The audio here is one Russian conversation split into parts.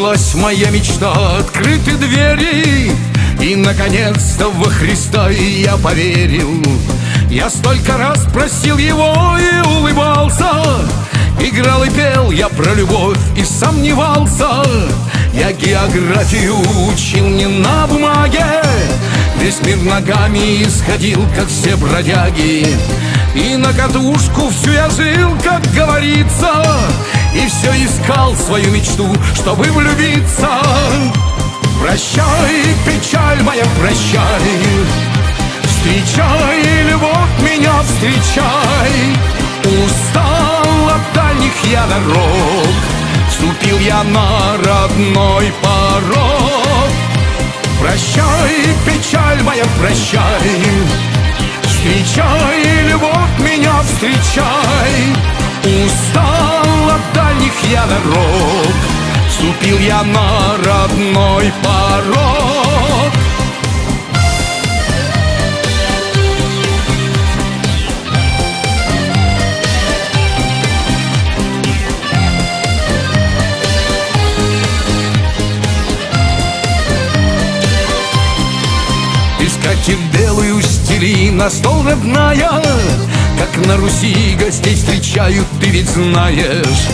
сбылась моя мечта. Открыты двери И, наконец-то, во Христа я поверил. Я столько раз просил его и улыбался. Играл и пел я про любовь и сомневался. Я географию учил не на бумаге. Весь мир ногами исходил, как все бродяги. И на катушку всю я жил, как говорится И все искал свою мечту, чтобы влюбиться. Прощай, печаль моя, прощай. Встречай, любовь меня, встречай. Устал от дальних я дорог. Вступил я на родной порог. Прощай, печаль моя, прощай. Встречай, любовь меня, встречай. Устал от дальних я дорог Вступил я на родной порог. Скатерть белую стели на стол родная Как на Руси гостей встречают, ты ведь знаешь.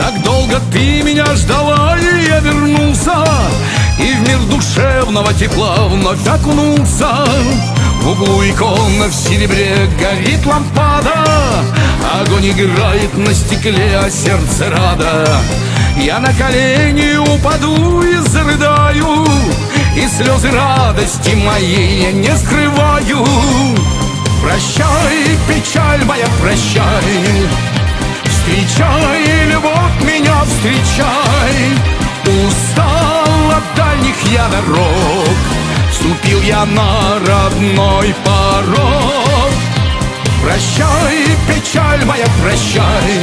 Так долго ты меня ждала, и я вернулся. И в мир душевного тепла вновь окунулся. В углу икона в серебре горит лампада. Огонь играет на стекле, а сердце рада. Я на колени упаду и зарыдаю и слезы радости моей я не скрываю Прощай, печаль моя, прощай. Встречай, любовь меня, встречай. Устал от дальних я дорог. Вступил я на родной порог. Прощай, печаль моя, прощай.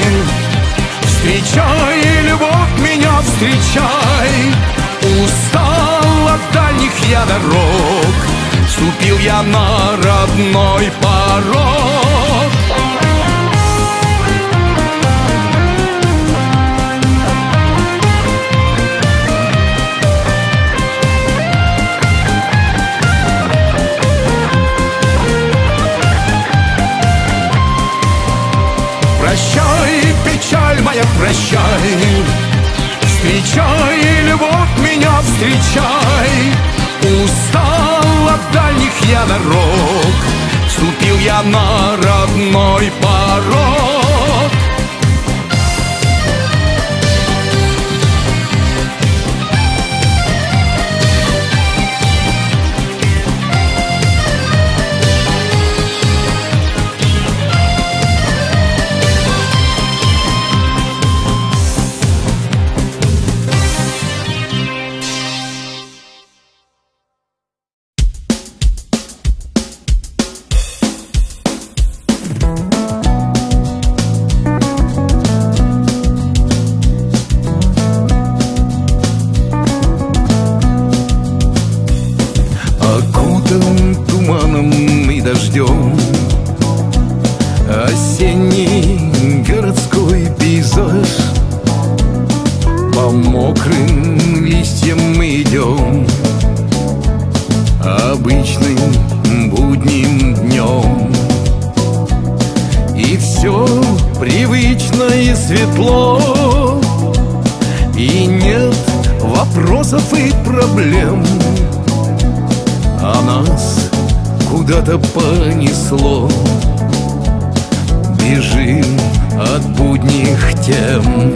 Встречай, любовь меня, встречай. Устал от дальних я дорог Вступил я на родной порог. Прощай, печаль моя, прощай. Встречай, любовь меня, встречай Устал от дальних я дорог. Вступил я на родной порог вопросов и проблем. А нас куда-то понесло. Бежим от будних тем.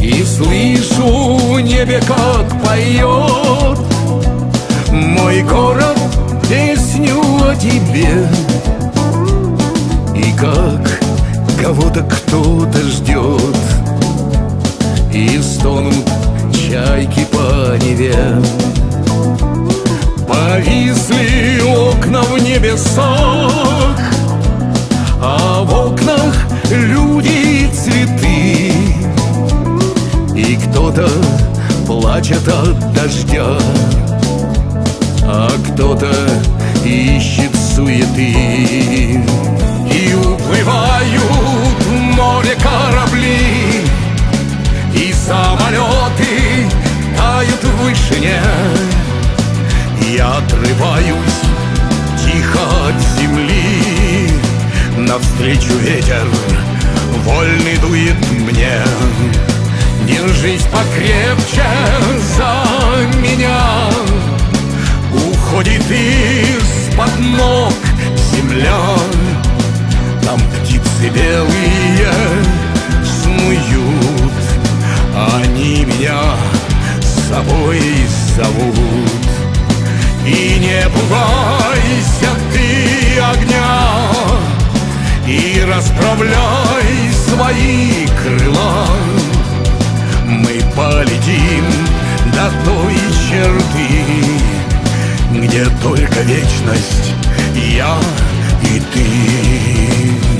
И слышу в небе, как поет Мой город песню о тебе. И как кого-то кто-то ждет. И стонут чайки по Неве. Повисли окна в небесах А в окнах люди и цветы. И кто-то плачет от дождя А кто кто-то ищет суеты. И уплывают в море корабли И самолеты тают в вышине. Я отрываюсь тихо от земли. Навстречу ветер вольный дует мне. Держись покрепче за меня Уходит из-под ног земля Там птицы белые снуют. Они меня с собой зовут. И не пугайся ты огня И расправляй свои крыла. Мы полетим до той черты Где только вечность я и ты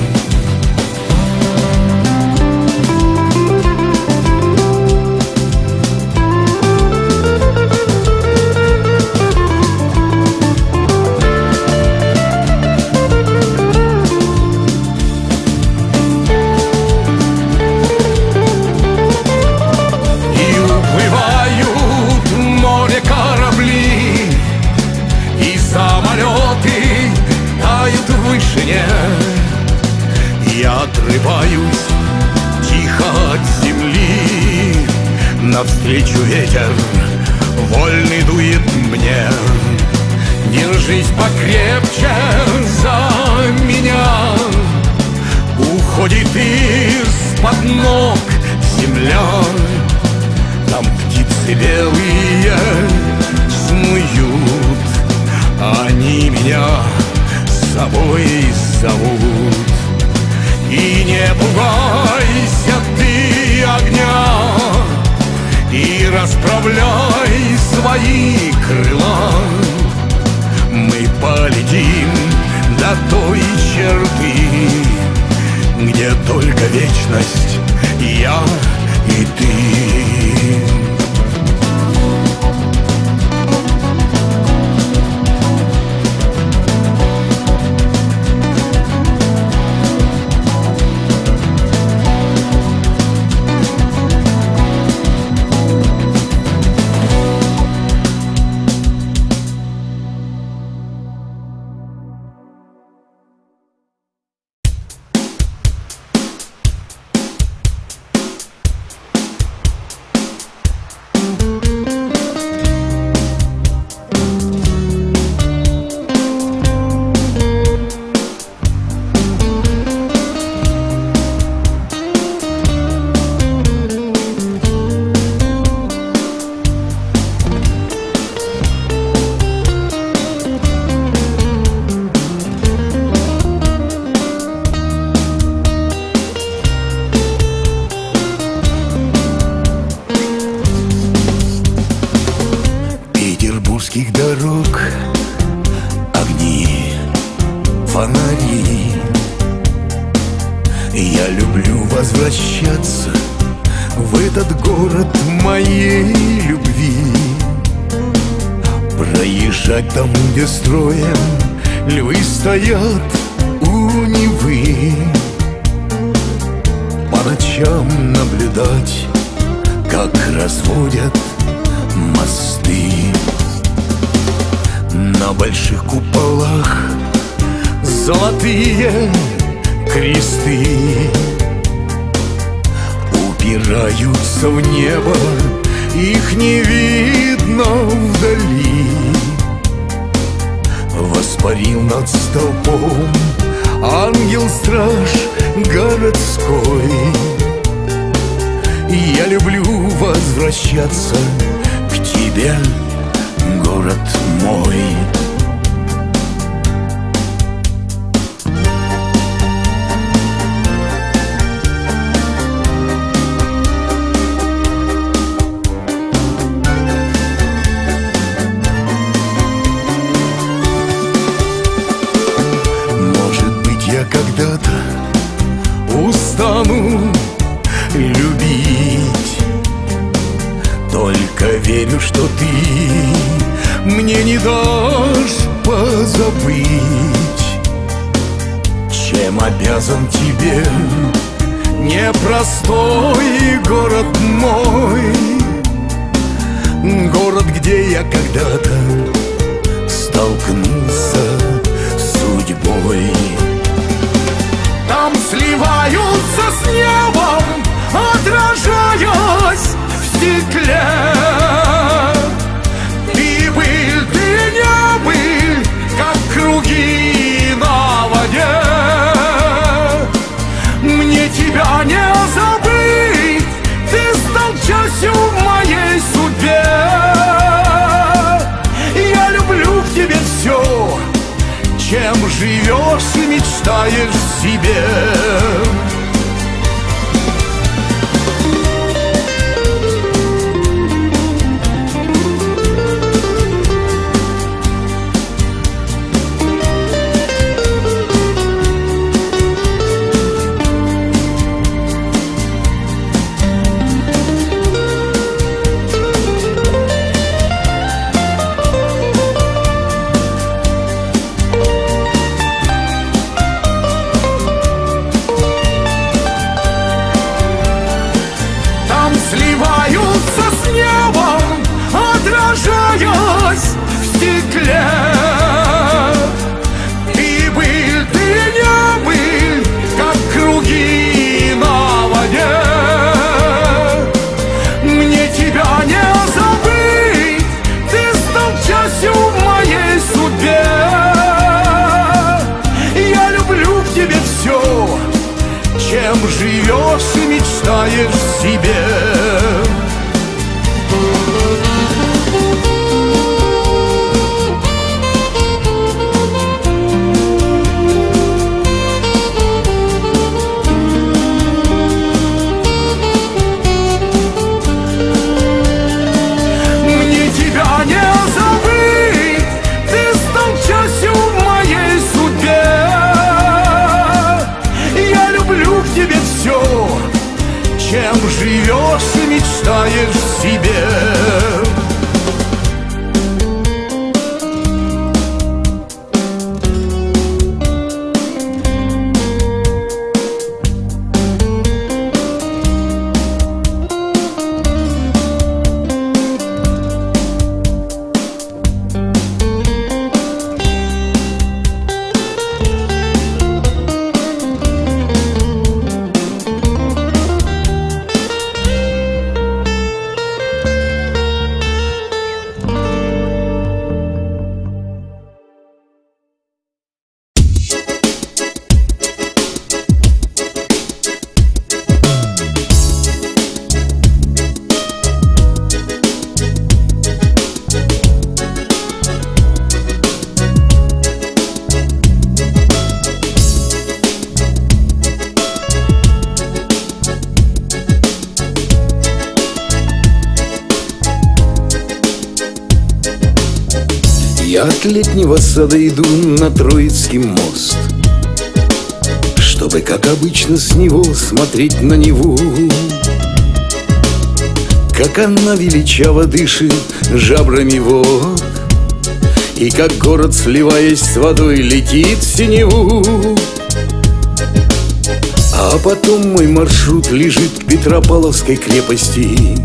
моей любви. Проезжать там, где строем Львы стоят у Невы. По ночам наблюдать Как разводят мосты. На больших куполах Золотые кресты Упираются в небо Их не видно вдали Воспарил над столпом Ангел-страж городской я люблю возвращаться к тебе, город мой. Мечтаешь себе летнего сада иду на Троицкий мост Чтобы, как обычно, с него смотреть на Неву. Как она величаво дышит жабрами вод И как город, сливаясь с водой, летит в синеву. А потом мой маршрут лежит к Петропавловской крепости.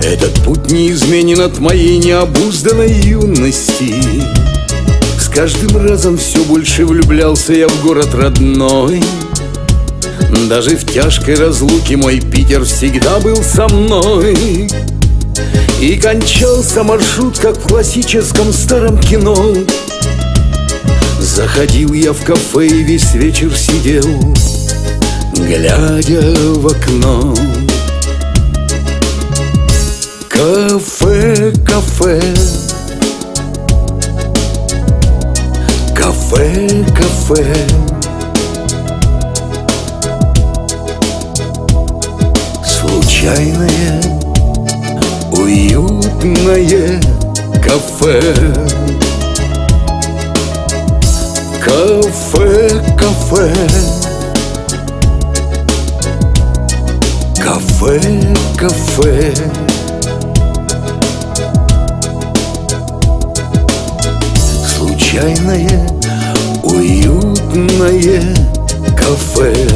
Этот путь не изменен от моей необузданной юности каждым разом все больше влюблялся я в город родной. Даже в тяжкой разлуке мой Питер всегда был со мной. И кончался маршрут, как в классическом старом кино. Заходил я в кафе и весь вечер сидел Глядя в окно. Кафе, кафе Кафе, кафе Случайное, уютное кафе. Кафе, кафе. Кафе, кафе. Случайное, уютное кафе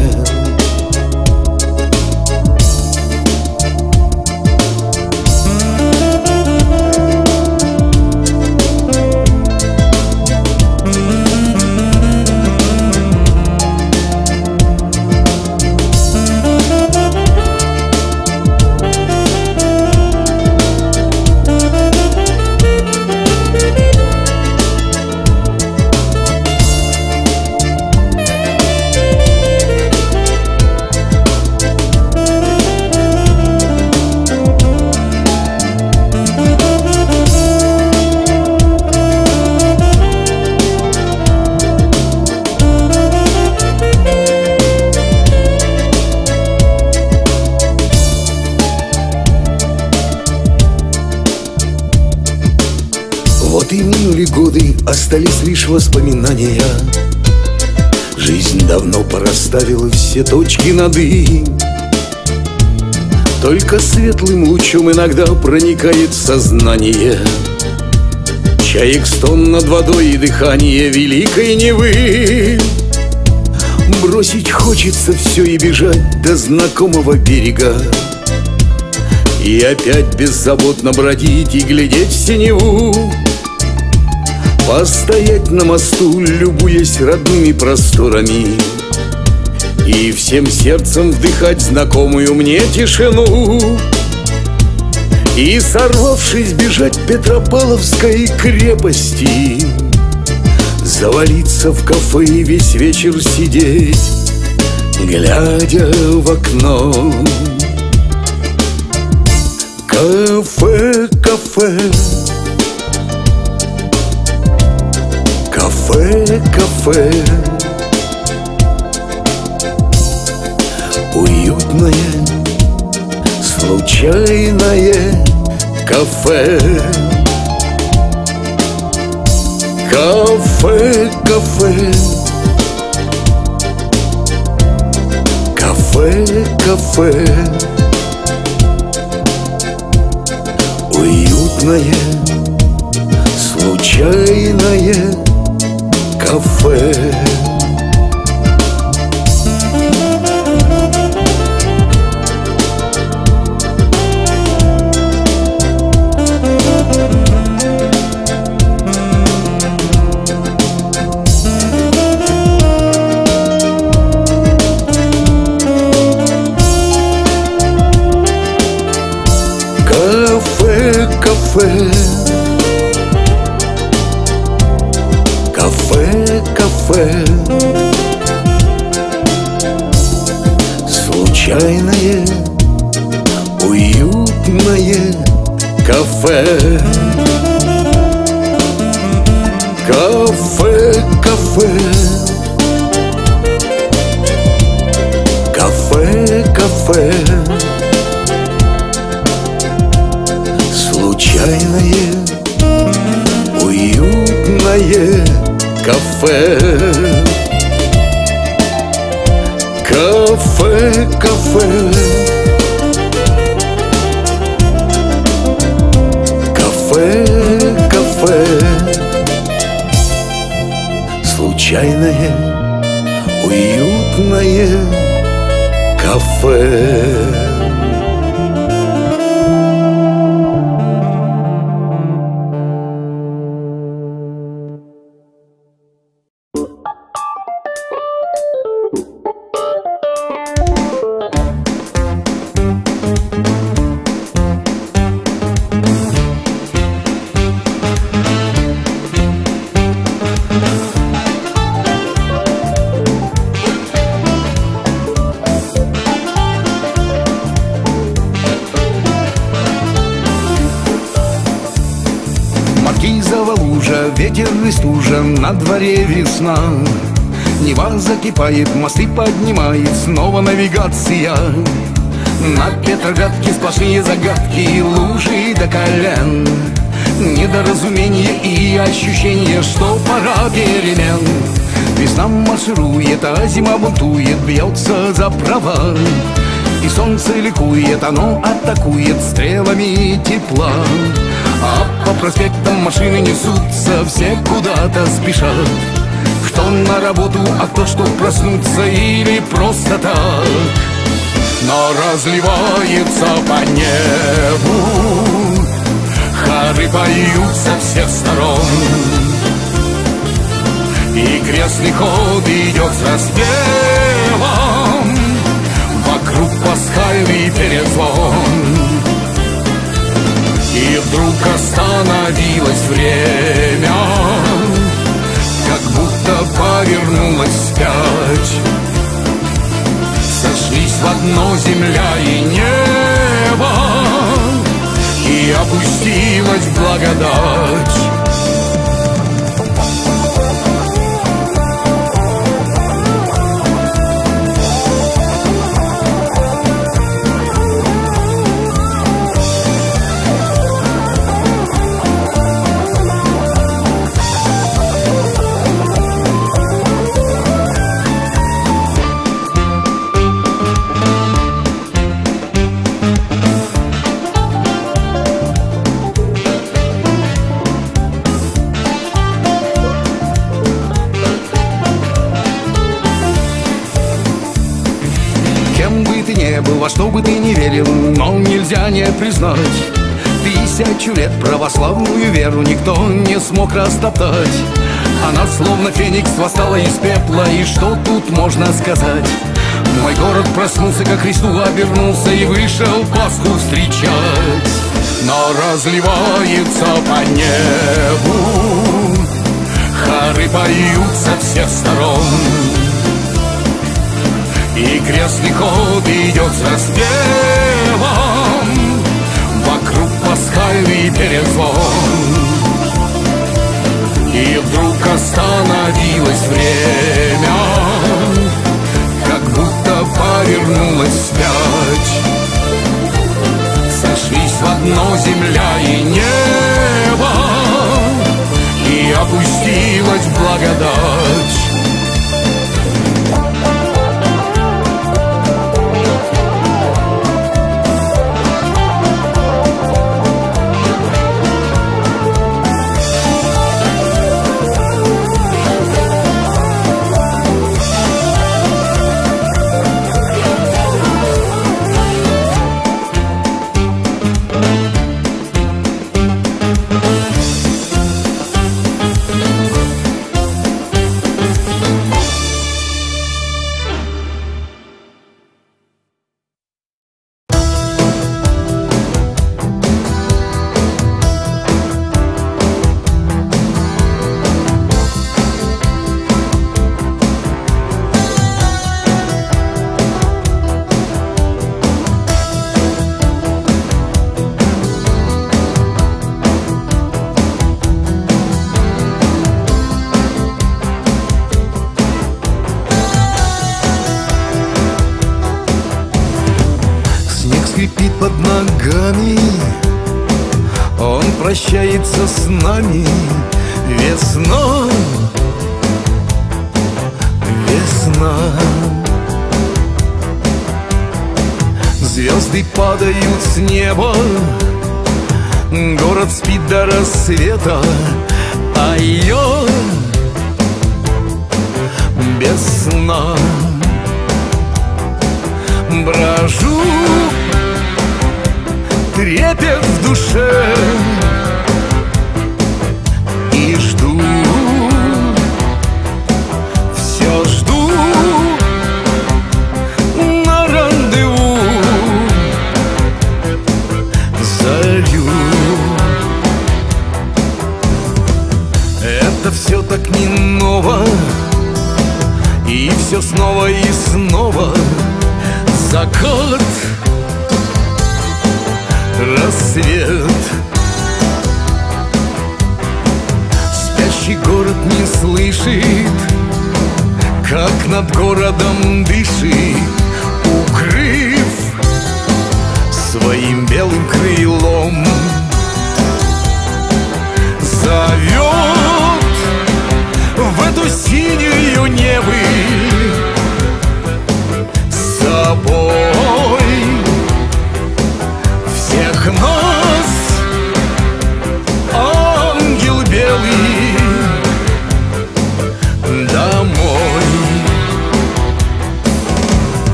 лишь воспоминания. Жизнь давно порасставила все точки над «и» Только светлым лучом иногда проникает сознание. Чаек стон над водой и дыхание великой Невы. Бросить хочется все и бежать до знакомого берега. И опять беззаботно бродить и глядеть в синеву Постоять на мосту, любуясь родными просторами. И всем сердцем вдыхать знакомую мне тишину. И сорвавшись бежать Петропавловской крепости. Завалиться в кафе и весь вечер сидеть Глядя в окно. Кафе, кафе Кафе, Уютное, случайное кафе. Кафе, кафе. Кафе, кафе. Уютное, случайное кафе Кафе, Маркизова лужа, ветер и стужа, на дворе весна. Нева закипает, мосты поднимает, снова навигация. На Петроградке сплошные загадки, лужи до колен. Недоразумение и ощущение, что пора перемен. Весна марширует, а зима бунтует, бьется за права. И солнце ликует, оно атакует стрелами тепла А по проспектам машины несутся Все куда-то спешат. Кто на работу, а кто что проснуться Или просто так. Но разливается по небу Хары поют со всех сторон. И крестный ход идет с распевом Вокруг пасхальный перезвон вдруг остановилось время. Как будто повернулось вспять Сошлись в одно земля и небо. И опустилась благодать бы ты ни верил, но нельзя не признать. Тысячу лет православную веру никто не смог растоптать. Она словно феникс восстала из пепла, и что тут можно сказать? Мой город проснулся, как Христу обернулся и вышел Пасху встречать. Но разливается по небу Хары поют со всех сторон и крестный ход идет с распевом Вокруг пасхальный перезвон. И вдруг остановилось время Как будто повернулось вспять Сошлись в одно земля и небо И опустилась благодать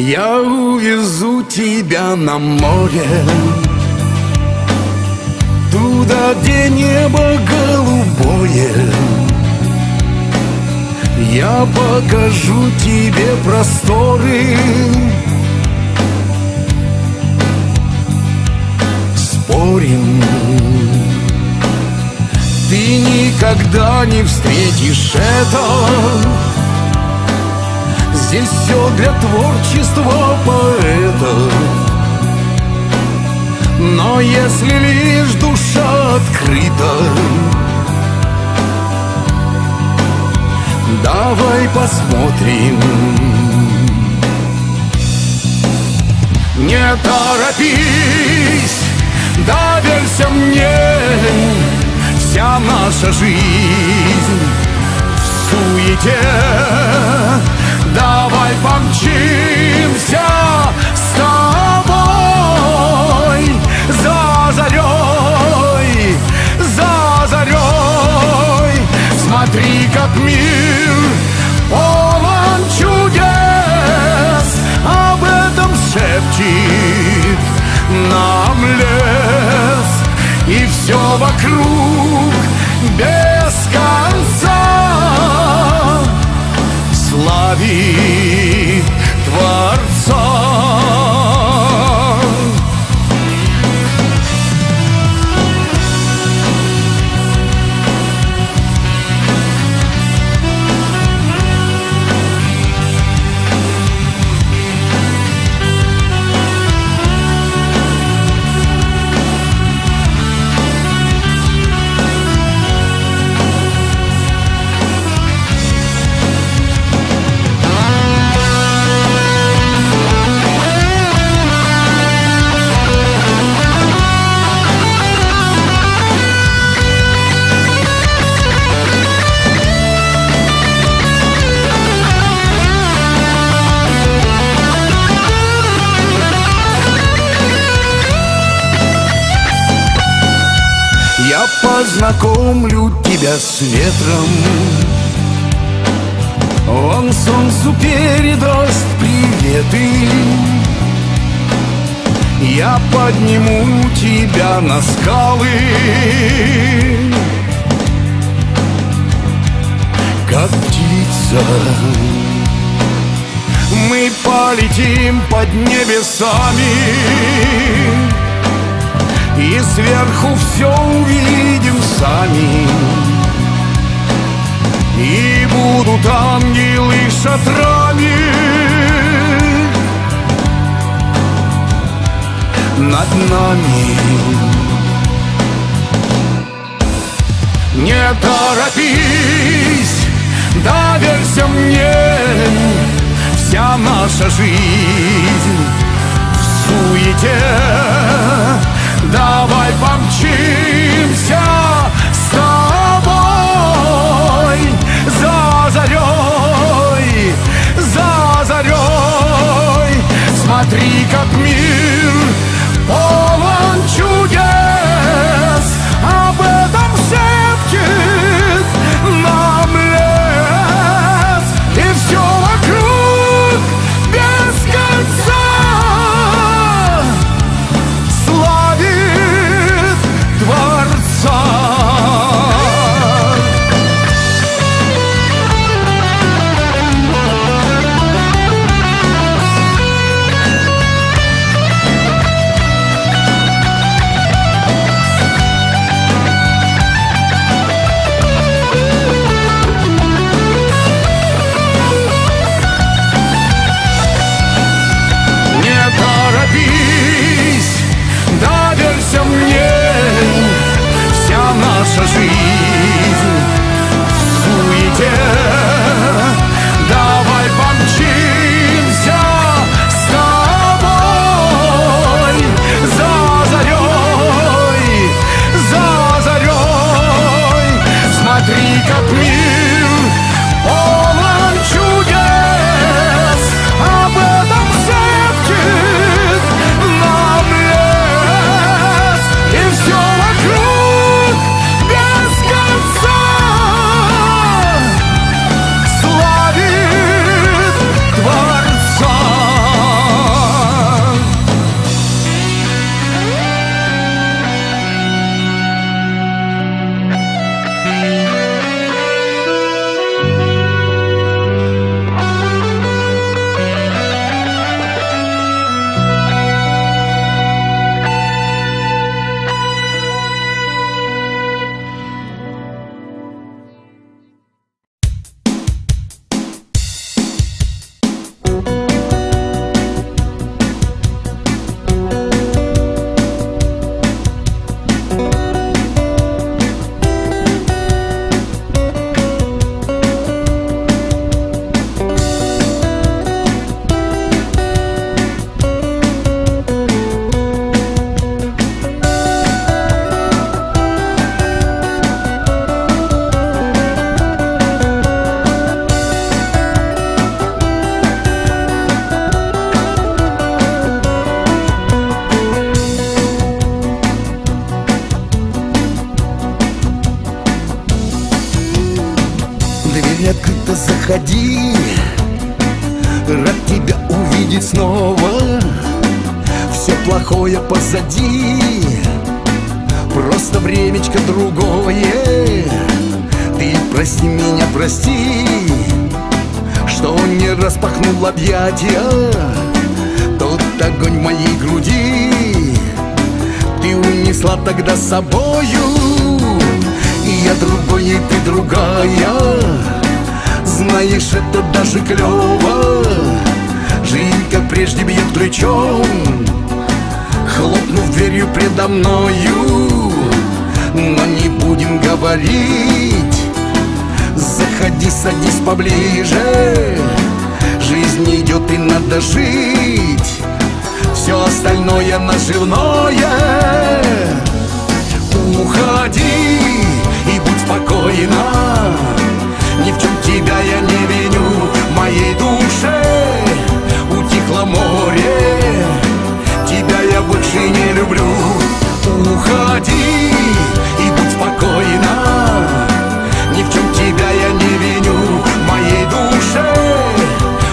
Я увезу тебя на море. Туда, где небо голубое. Я покажу тебе просторы. Спорим. Ты никогда не встретишь это Здесь все для творчества поэтов. Но если лишь душа открыта Давай посмотрим. Не торопись, доверься мне Вся наша жизнь в суете Давай помчимся с тобой. За зарей, за зарей. Смотри, как мир полон чудес. Об этом шепчет нам лес. И все вокруг без славит Творца. Познакомлю тебя с ветром. Он солнцу передаст приветы. Я подниму тебя на скалы. Как птица. Мы полетим под небесами И сверху все увидим сами. И будут ангелы шатрами. Над нами. Не торопись, доверься мне. Вся наша жизнь в суете Давай помчимся с тобой. За зарей, за зарей. Смотри, как мир полон чудес Что не распахнул объятия. Тот огонь в моей груди Ты унесла тогда с собою. И я другой, и ты другая. Знаешь, это даже клево Жизнь, как прежде, бьет ключом Хлопнув дверью предо мною. Но не будем говорить Заходи, садись поближе. Жизнь идет и надо жить. Все остальное наживное. Уходи и будь спокойна. Ни в чем тебя я не виню В моей душе. Утихло море. Тебя я больше не люблю. Уходи и будь спокойна Тебя я не виню, в моей душе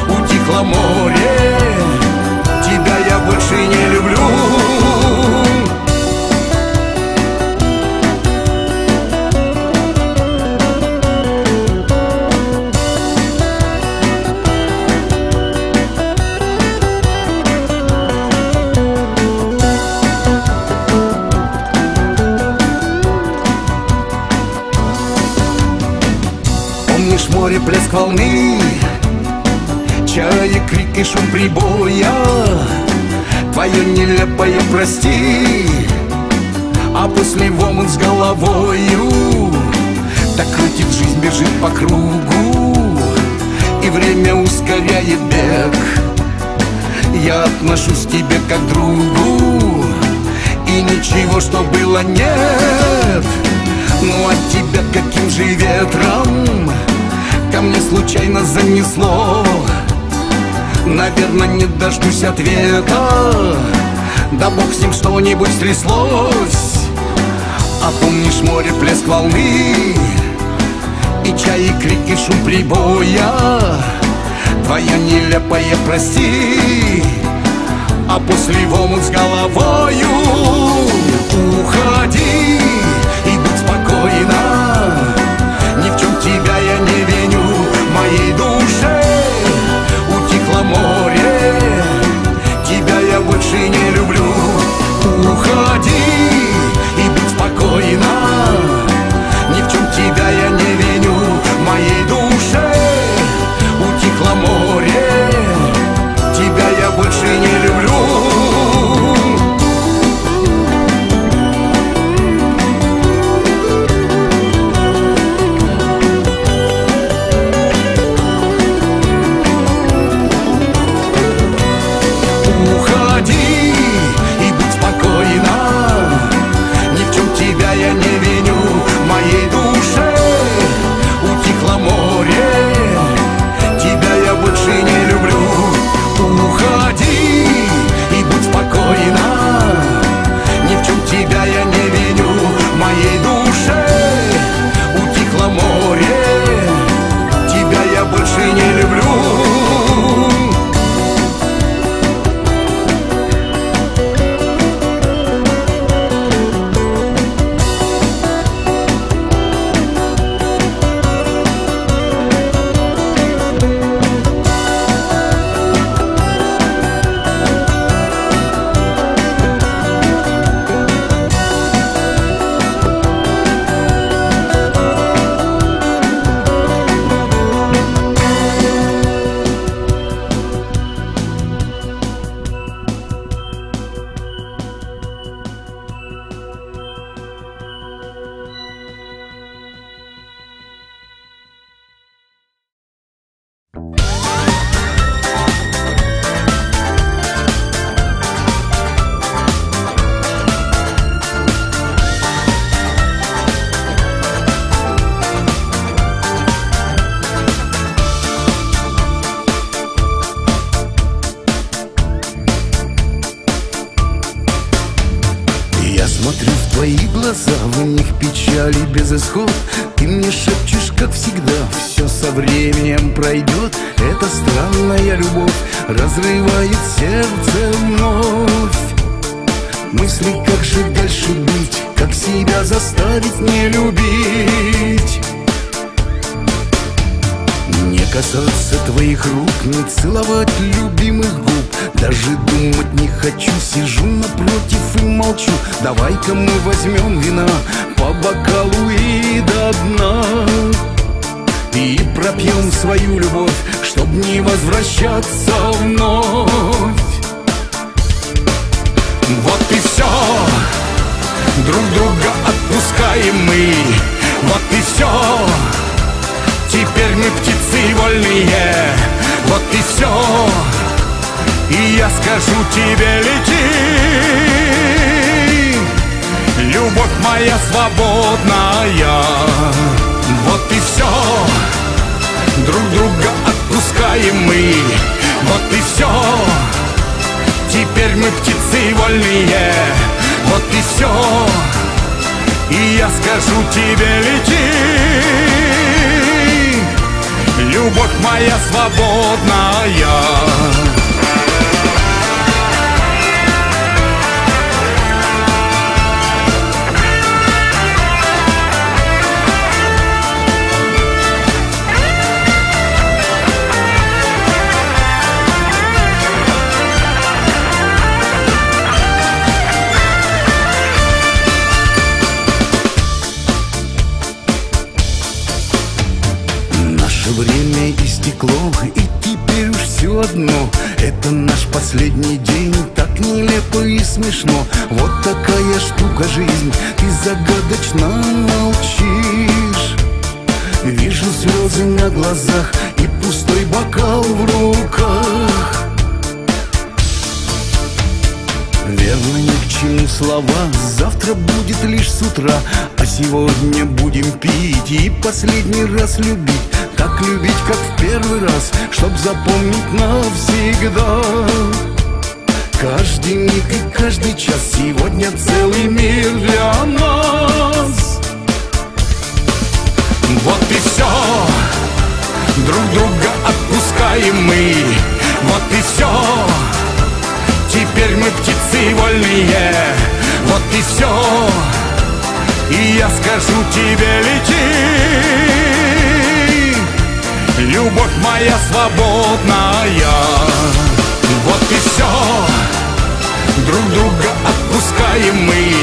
утекло море. Тебя я больше не люблю море, плеск волны. Чая, крик и шум прибоя. Твое нелепое прости А после в с головою. Так крутит жизнь, бежит по кругу. И время ускоряет бег. Я отношусь к тебе как другу. И ничего, что было, нет. Ну от тебя каким же ветром Ко мне случайно занесло. Наверное, не дождусь ответа. Да бог с ним что-нибудь стряслось. А помнишь море, плеск волны? И чай, и крик, и шум прибоя. Твоя нелепая прости А после в омут с головою. Уходи и будь спокойна Уходи и будь спокойна глаза, в них печали без исход. Ты мне шепчешь, как всегда, все со временем пройдет Эта странная любовь разрывает сердце вновь. Мысли, как же дальше быть, как себя заставить не любить не касаться твоих рук, не целовать любимых губ. Даже думать не хочу, сижу напротив и молчу. Давай-ка мы возьмем вина по бокалу и до дна. И пропьем свою любовь, чтоб не возвращаться вновь. Вот и все, друг друга отпускаем мы. Вот и все, Теперь мы птицы вольные, вот и все И я скажу тебе, лети. Любовь моя свободная. Вот и все Друг друга отпускаем мы. Вот и все Теперь мы птицы вольные. Вот и все И я скажу тебе, лети Любовь моя свободная истекло, и теперь уж все одно. Это наш последний день, так нелепо и смешно. Вот такая штука жизнь, ты загадочно молчишь. Вижу слезы на глазах и пустой бокал в руках. Верно, ни к чему слова Завтра будет лишь с утра. А сегодня будем пить И последний раз любить Так любить, как в первый раз Чтоб запомнить навсегда. Каждый миг и каждый час Сегодня целый мир для нас. Вот и все Друг друга отпускаем мы. Вот и все Теперь мы птицы вольные. Вот и все И я скажу тебе лети Любовь моя свободная. Вот и все Друг друга отпускаем мы.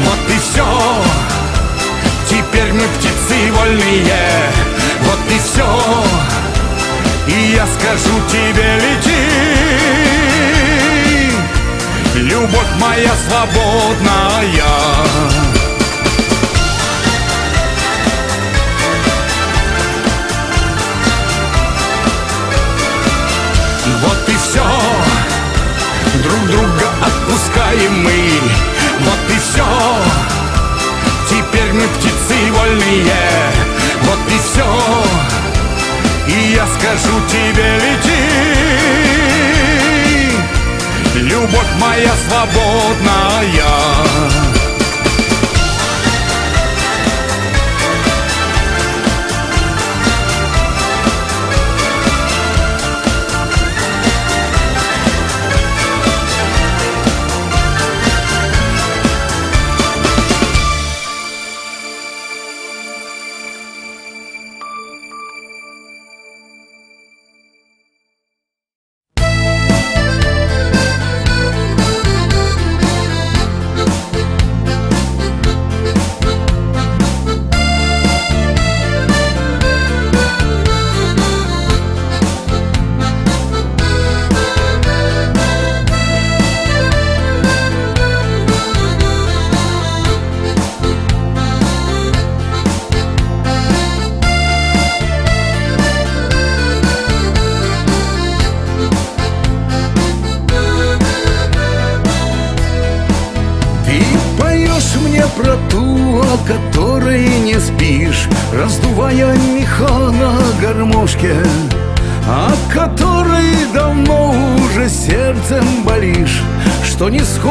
Вот и все Теперь мы птицы вольные. Вот и все И я скажу тебе лети. Любовь моя свободная Вот и все Друг друга отпускаем мы. Вот и все Теперь мы птицы вольные. Вот и все И я скажу тебе лети. Любовь моя свободная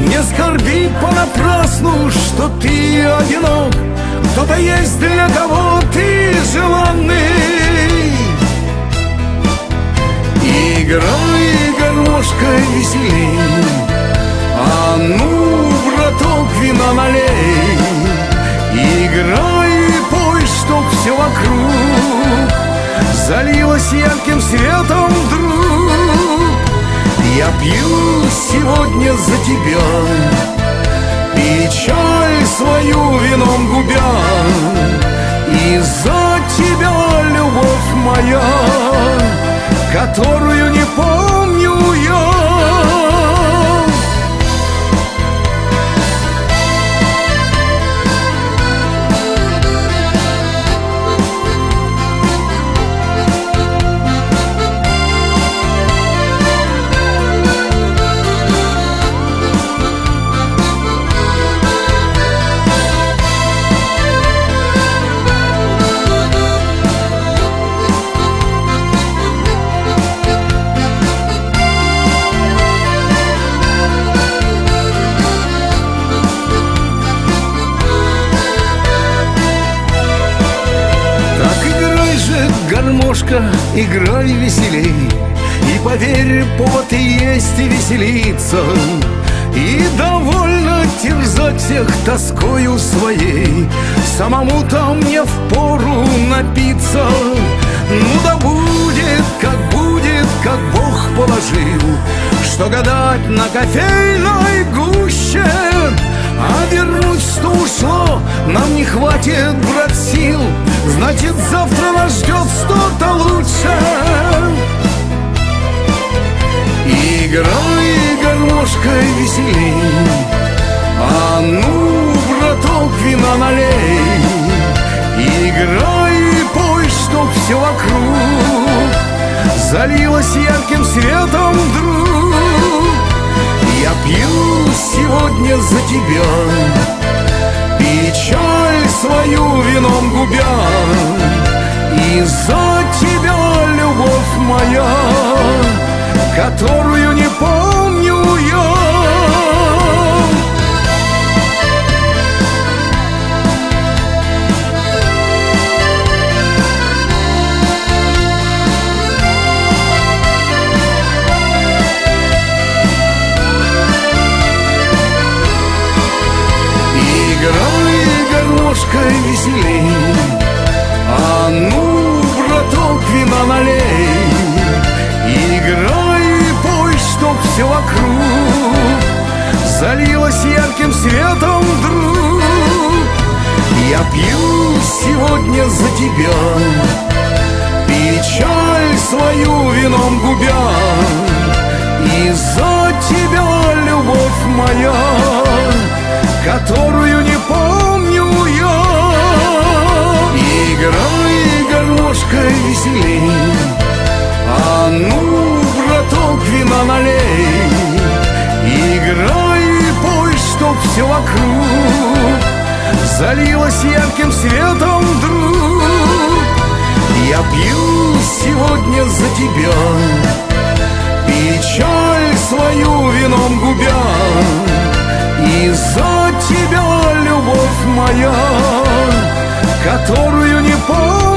Не скорби понапрасну, что ты одинок. Кто-то есть для кого ты желанный. Играй, гармошка, веселей. А ну, браток, вина налей. Играй, пой, чтоб все вокруг. Залилось ярким светом вдруг я пью сегодня за тебя Печаль свою вином губя. И за тебя, любовь моя Которую не помню я играй веселей. И поверь, повод есть и веселиться. И довольно терзать всех тоскою своей. Самому-то мне впору напиться. Ну да будет, как будет, как Бог положил. Что гадать на кофейной гуще? А вернуть, что ушло, нам не хватит, брат, сил Значит, завтра нас ждет что-то лучше. Играй гармошкой веселей А ну, браток, вина налей. Играй и пой, чтоб все вокруг Залилось ярким светом вдруг Я пью сегодня за тебя Печаль свою вином губя И за тебя, любовь моя Которую не помню гармошкой веселей. А ну, браток, вина налей. Играй и пой, чтоб все вокруг Залилось ярким светом вдруг Я пью сегодня за тебя Печаль свою вином губя. И за тебя, любовь моя все вокруг. Залилось ярким светом вдруг Я пью сегодня за тебя. Печаль свою вином губя. И за тебя, любовь моя, которую не помню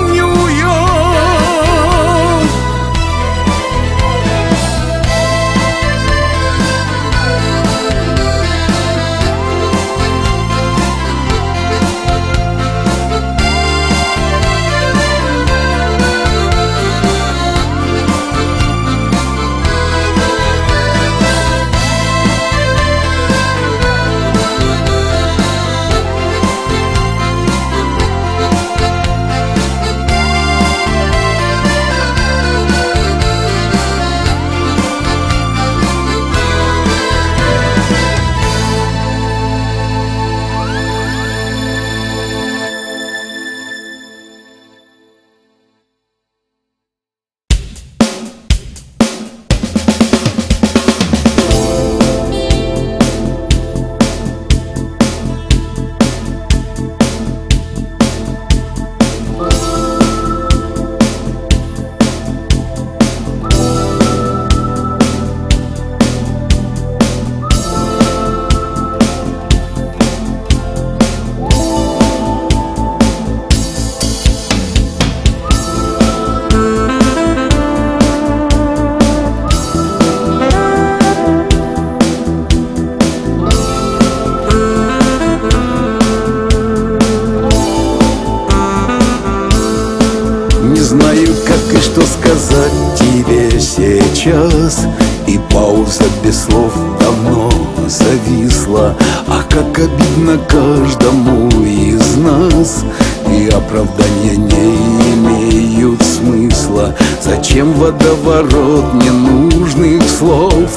знаю, как и что сказать тебе сейчас. И пауза без слов давно зависла. А как обидно каждому из нас. И оправдания не имеют смысла. Зачем водоворот ненужных слов?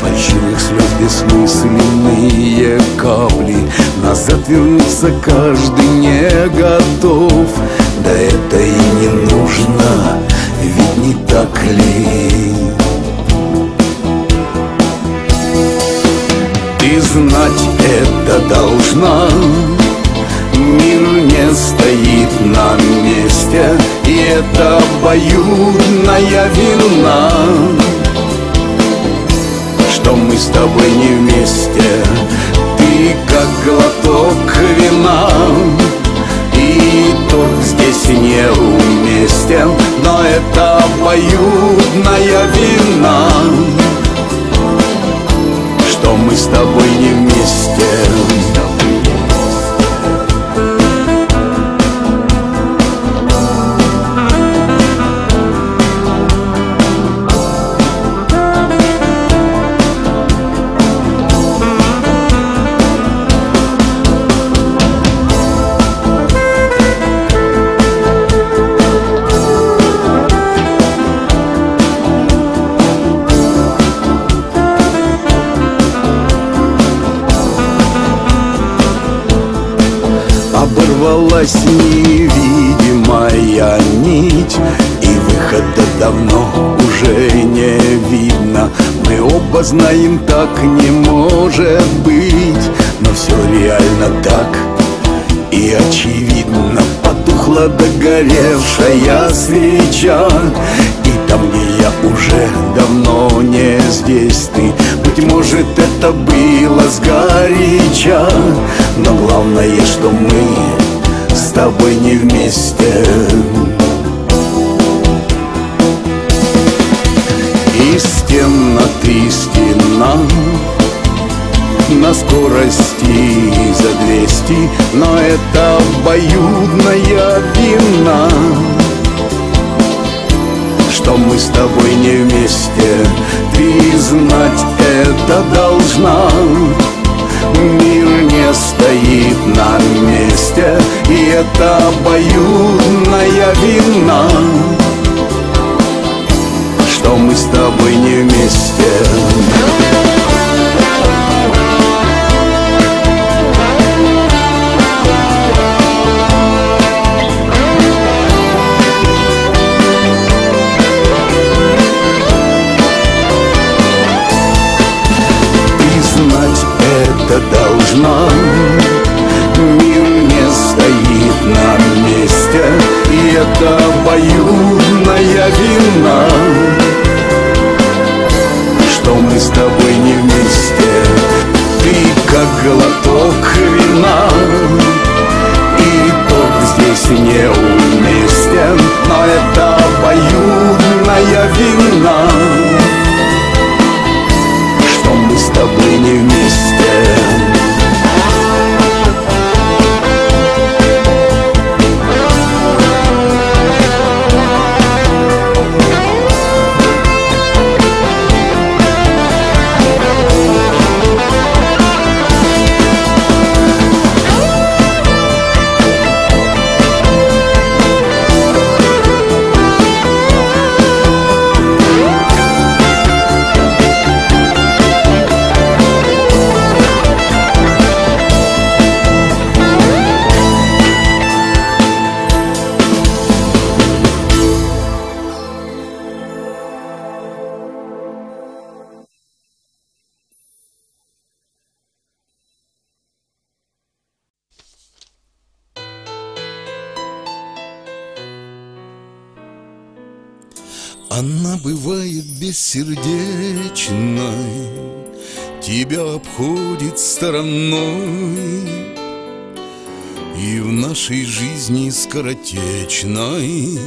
Фальшивых слез бессмысленные капли. Назад вернуться каждый не готов. Да это и не нужно, ведь не так ли? Ты знать это должна. Мир не стоит на месте И это обоюдная вина. Что мы с тобой не вместе Ты как глоток вина. И торг здесь неуместен Но это обоюдная вина мы с тобой не вместе давно уже не видно. Мы оба знаем, так не может быть. Но все реально так и очевидно. Потухла догоревшая свеча И там, где я уже давно не здесь ты Быть может, это было сгоряча Но главное, что мы с тобой не вместе ты стена на скорости за двести Но это обоюдная вина Что мы с тобой не вместе. Ты знать это должна. Мир не стоит на месте И это обоюдная вина Что мы с тобой не вместе. Ты это должна Мир не стоит на месте И это обоюдная вина глоток вина. И тот здесь неуместен Но это обоюдная вина. Что мы с тобой не вместе Она бывает бессердечной, Тебя обходит стороной, И в нашей жизни скоротечной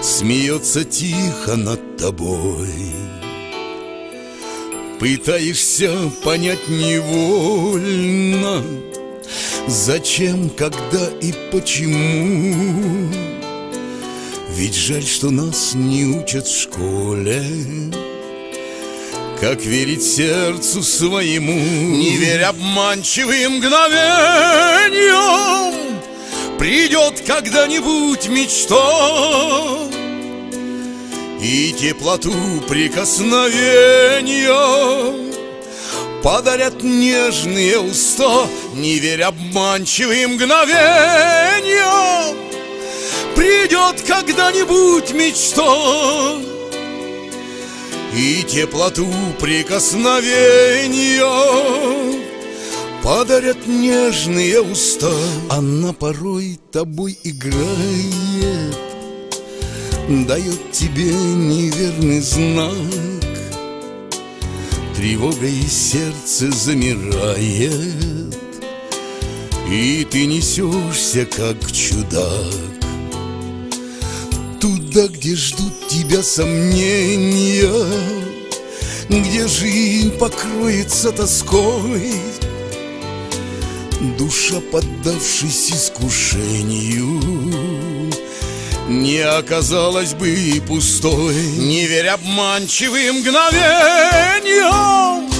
Смеется тихо над тобой. Пытаешься понять невольно, Зачем, когда и почему ведь жаль, что нас не учат в школе. Как верить сердцу своему? Не верь обманчивым мгновениям. Придет когда-нибудь мечта. И теплоту прикосновения Подарят нежные уста. Не верь обманчивым мгновениям Придет когда-нибудь мечта. И теплоту прикосновения Подарят нежные уста. Она порой тобой играет Дает тебе неверный знак. Тревога и сердце замирает И ты несешься, как чудак Туда, где ждут тебя сомнения Где жизнь покроется тоской. Душа, поддавшись искушению Не оказалась бы и пустой. Не верь обманчивым мгновениям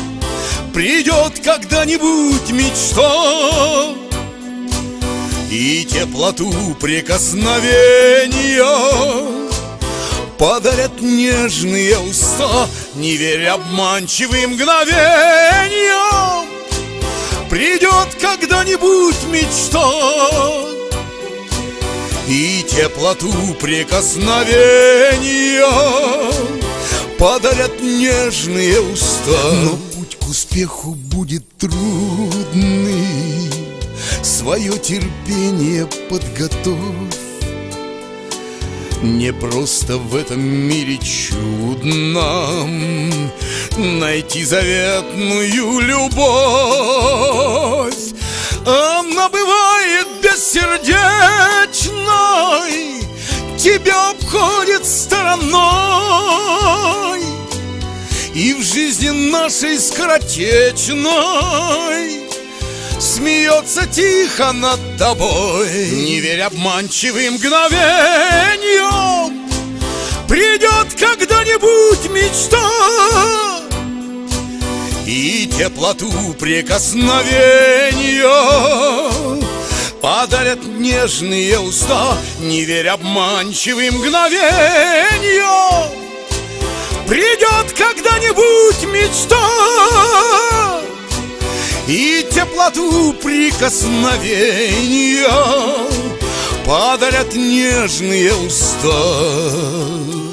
Придет когда-нибудь мечта И теплоту прикосновения. Подарят нежные уста Не верь обманчивым мгновениям. Придет когда-нибудь мечта И теплоту прикосновения Подарят нежные уста. Но путь к успеху будет трудный Свое терпение подготовь. Не просто в этом мире чудном Найти заветную любовь. Она бывает бессердечной Тебя обходит стороной. И в жизни нашей скоротечной Смеется тихо над тобой. Не верь обманчивым мгновениям. Придет когда-нибудь мечта. И теплоту прикосновения Подарят нежные уста. Не верь обманчивым мгновениям. Придет когда-нибудь мечта и теплоту прикосновения Подарят нежные уста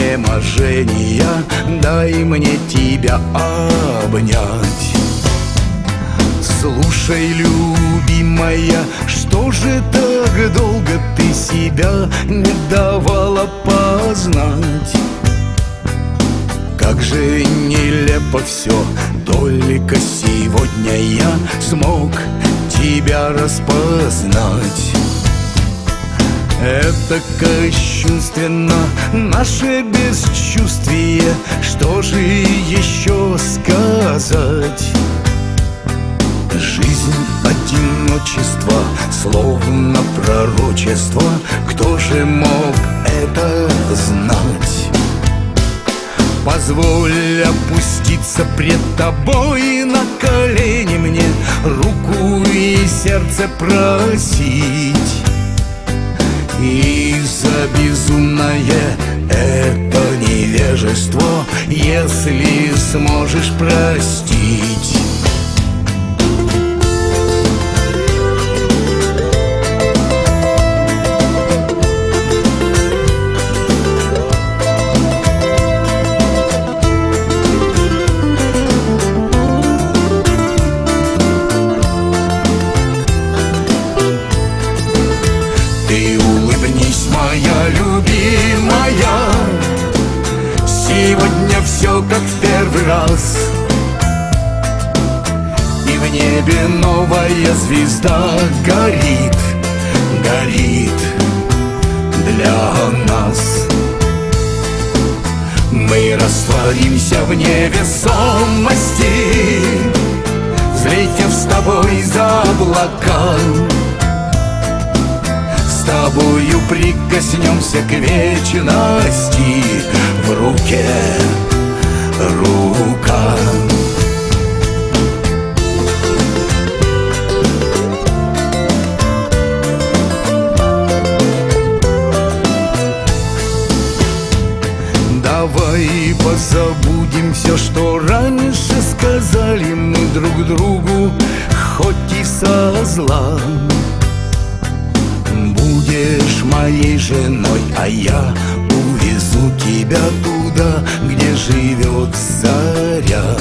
изнеможения Дай мне тебя обнять Слушай, любимая, что же так долго ты себя не давала познать? Как же нелепо все, только сегодня я смог тебя распознать. Это кощунственно, наше бесчувствие, что же еще сказать? Жизнь одиночества, словно пророчество, кто же мог это знать? Позволь опуститься пред тобой на колени мне Руку и сердце просить И за безумное это невежество Если сможешь простить новая звезда горит, горит для нас. Мы растворимся в невесомости Взлетев с тобой за облака. С тобою прикоснемся к вечности В руке рука Позабудем все, что раньше сказали мы друг другу, хоть и со зла. Будешь моей женой, а я увезу тебя туда, где живет заря.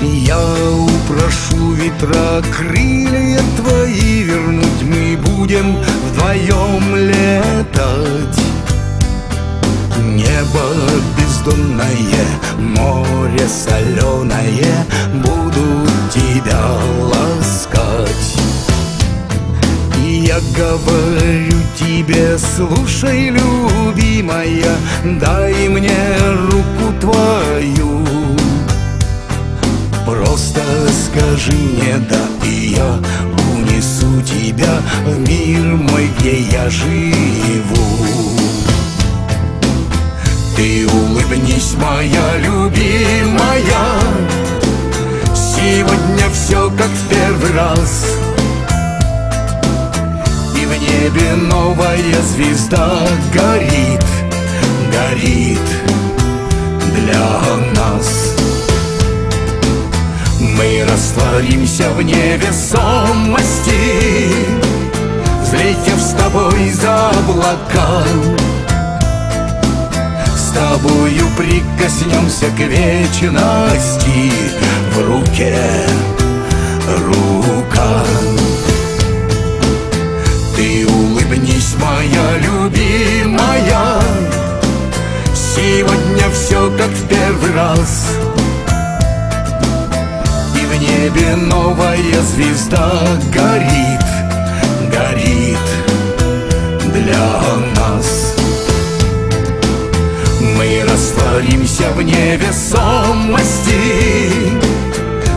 Я упрошу ветра крылья твои вернуть Мы будем вдвоем летать Небо бездонное, море соленое Будут тебя ласкать И я говорю тебе, слушай, любимая Дай мне руку твою Просто скажи мне да, и я унесу тебя в мир мой, где я живу. Ты улыбнись, моя любимая, Сегодня все как в первый раз. И в небе новая звезда горит, горит для нас. Мы растворимся в невесомости Взлетев с тобой за облака С тобою прикоснемся к вечности. В руке рука. Ты улыбнись, моя любимая. Сегодня все как в первый раз. Небе новая звезда горит, горит для нас. Растворимся в невесомости,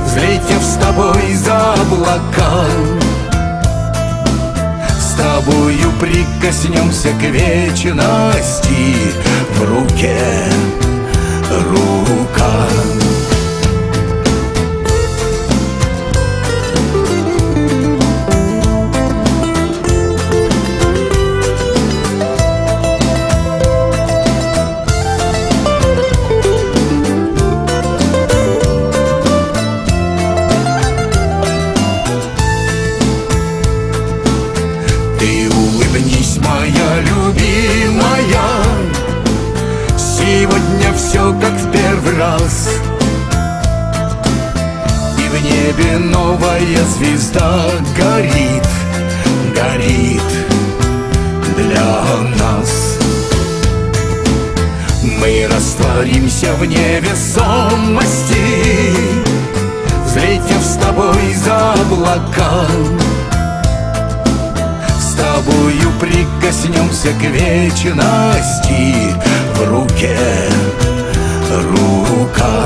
взлетев с тобой за облака. С тобою прикоснемся к вечности в руке рука. Растворимся в невесомости Взлетев с тобой за облака С тобою прикоснемся к вечности в руке рука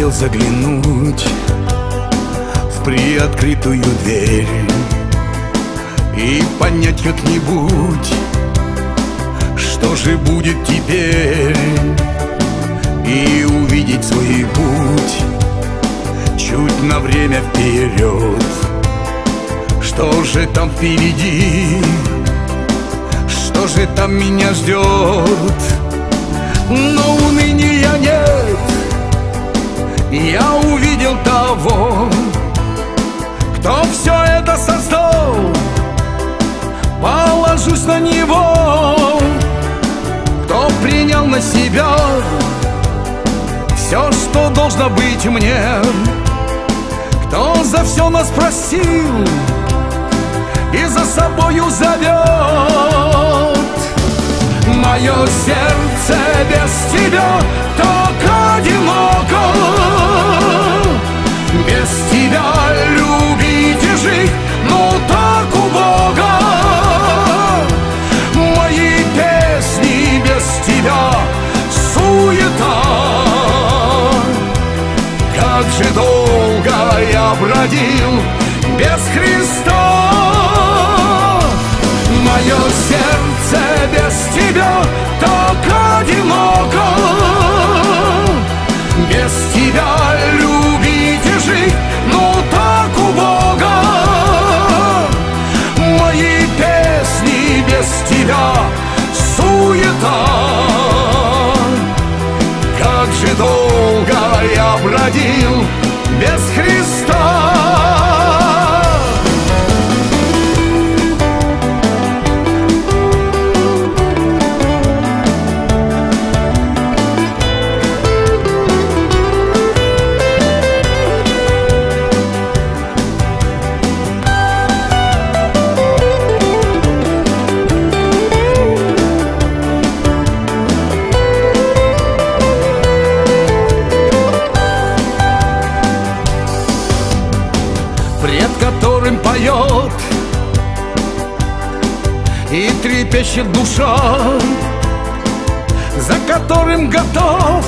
хотел заглянуть в приоткрытую дверь И понять как-нибудь, что же будет теперь И увидеть свой путь чуть на время вперед. Что же там впереди, что же там меня ждет? Но уныния нет я увидел того, кто все это создал. Положусь на него, кто принял на себя Все, что должно быть мне. Кто за все нас просил и за собою зовет Мое сердце без тебя так одиноко. Тебя любить и жить, ну так убого. Мои песни без тебя суета. Как же долго я бродил без Христа. Мое сердце без тебя так одиноко долго я бродил без Христа трепещет душа, за которым готов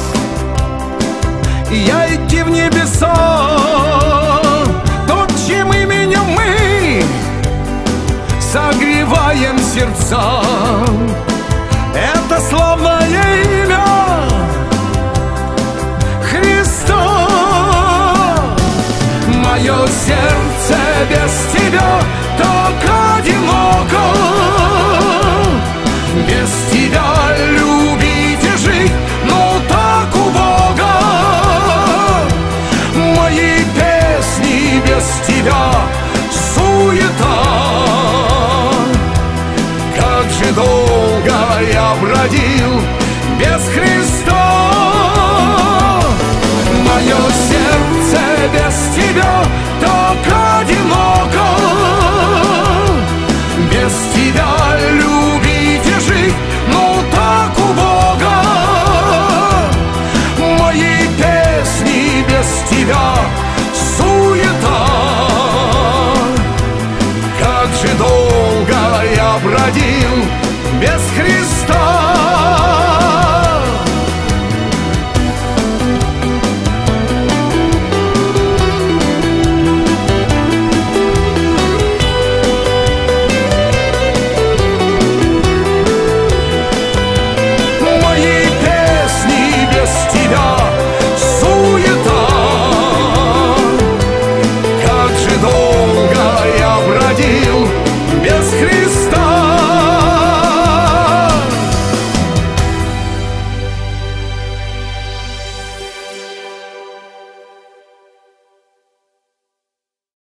я идти в небеса. Тот, чем именем мы согреваем сердца, это славное тебя суета. Как же долго я бродил без Христа